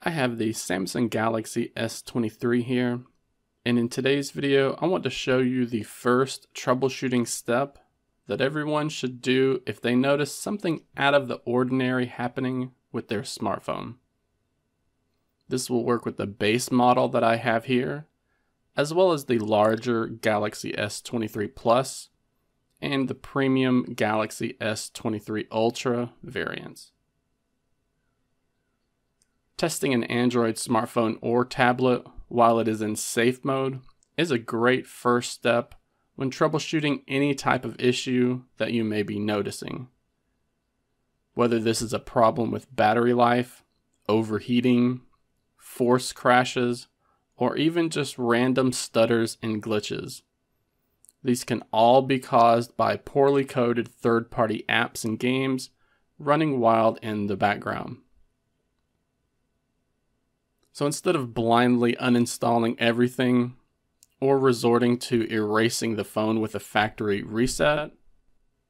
I have the Samsung Galaxy S23 here, and in today's video, I want to show you the first troubleshooting step that everyone should do if they notice something out of the ordinary happening with their smartphone. This will work with the base model that I have here, as well as the larger Galaxy S23 Plus and the premium Galaxy S23 Ultra variants. Testing an Android smartphone or tablet while it is in safe mode is a great first step when troubleshooting any type of issue that you may be noticing. Whether this is a problem with battery life, overheating, force crashes, or even just random stutters and glitches. These can all be caused by poorly coded third party apps and games running wild in the background. So instead of blindly uninstalling everything or resorting to erasing the phone with a factory reset,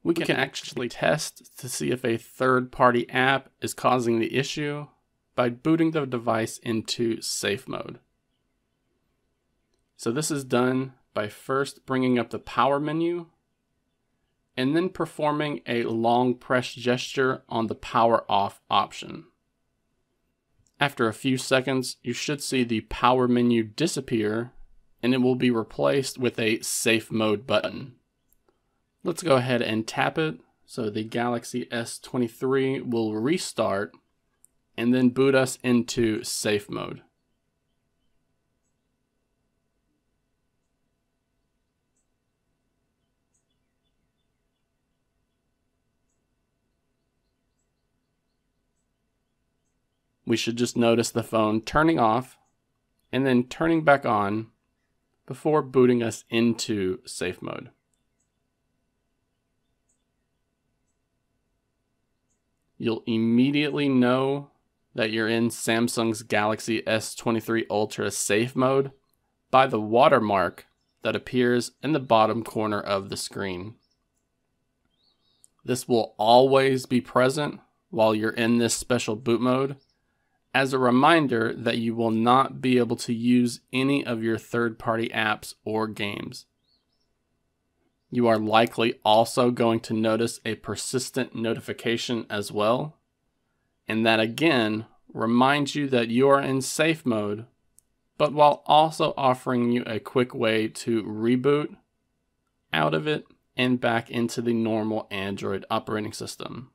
we can actually test to see if a third party app is causing the issue by booting the device into safe mode. So this is done by first bringing up the power menu and then performing a long press gesture on the power off option. After a few seconds, you should see the power menu disappear and it will be replaced with a safe mode button. Let's go ahead and tap it so the Galaxy S23 will restart and then boot us into safe mode. We should just notice the phone turning off and then turning back on before booting us into safe mode. You'll immediately know that you're in Samsung's Galaxy S23 Ultra safe mode by the watermark that appears in the bottom corner of the screen. This will always be present while you're in this special boot mode as a reminder that you will not be able to use any of your third party apps or games. You are likely also going to notice a persistent notification as well, and that again reminds you that you are in safe mode, but while also offering you a quick way to reboot out of it and back into the normal Android operating system.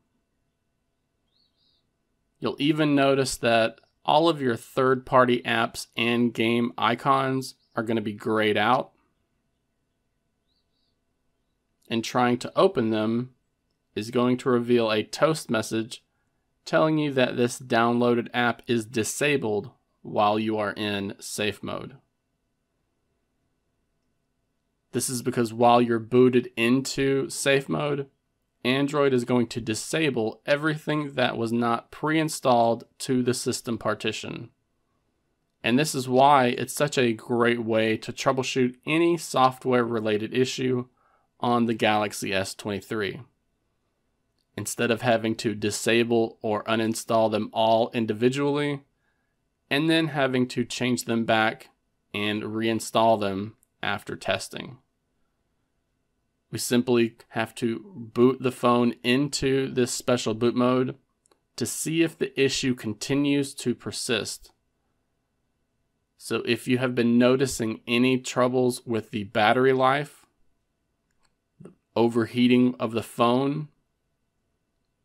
You'll even notice that all of your third party apps and game icons are going to be grayed out. And trying to open them is going to reveal a toast message telling you that this downloaded app is disabled while you are in safe mode. This is because while you're booted into safe mode, Android is going to disable everything that was not pre-installed to the system partition. And this is why it's such a great way to troubleshoot any software related issue on the Galaxy S23. Instead of having to disable or uninstall them all individually, and then having to change them back and reinstall them after testing. We simply have to boot the phone into this special boot mode to see if the issue continues to persist. So if you have been noticing any troubles with the battery life, overheating of the phone,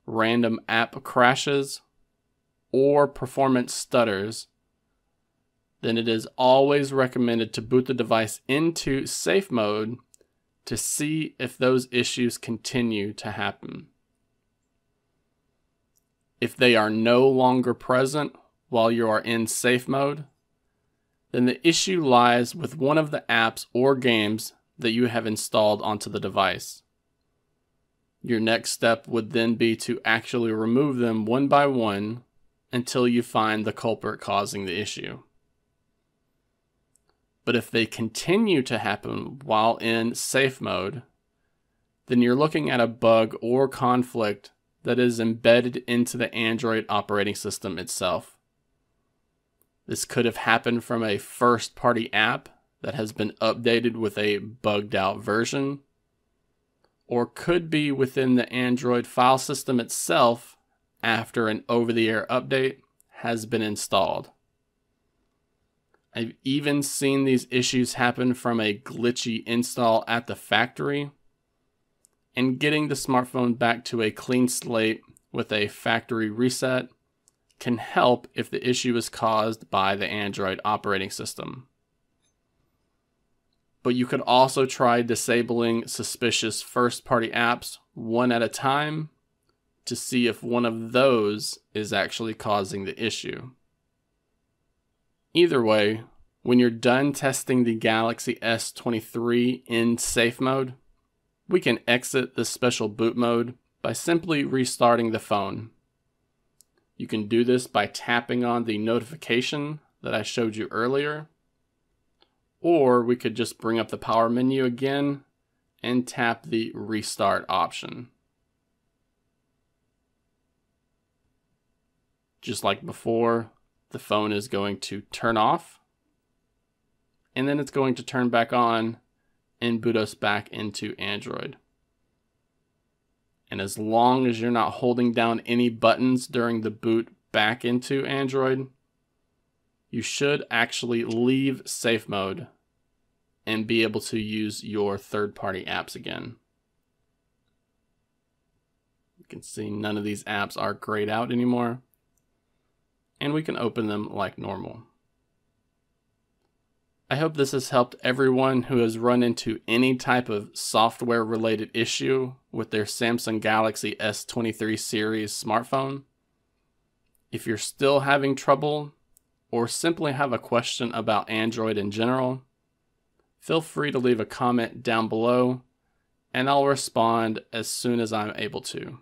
random app crashes, or performance stutters, then it is always recommended to boot the device into safe mode to see if those issues continue to happen. If they are no longer present while you are in safe mode, then the issue lies with one of the apps or games that you have installed onto the device. Your next step would then be to actually remove them one by one until you find the culprit causing the issue. But if they continue to happen while in safe mode, then you're looking at a bug or conflict that is embedded into the Android operating system itself. This could have happened from a first party app that has been updated with a bugged out version, or could be within the Android file system itself after an over the air update has been installed. I've even seen these issues happen from a glitchy install at the factory and getting the smartphone back to a clean slate with a factory reset can help if the issue is caused by the Android operating system. But you could also try disabling suspicious first party apps one at a time to see if one of those is actually causing the issue. Either way, when you're done testing the Galaxy S23 in safe mode, we can exit the special boot mode by simply restarting the phone. You can do this by tapping on the notification that I showed you earlier, or we could just bring up the power menu again and tap the restart option. Just like before, the phone is going to turn off and then it's going to turn back on and boot us back into Android. And as long as you're not holding down any buttons during the boot back into Android, you should actually leave safe mode and be able to use your third party apps again. You can see none of these apps are grayed out anymore and we can open them like normal. I hope this has helped everyone who has run into any type of software related issue with their Samsung Galaxy S23 series smartphone. If you're still having trouble or simply have a question about Android in general, feel free to leave a comment down below and I'll respond as soon as I'm able to.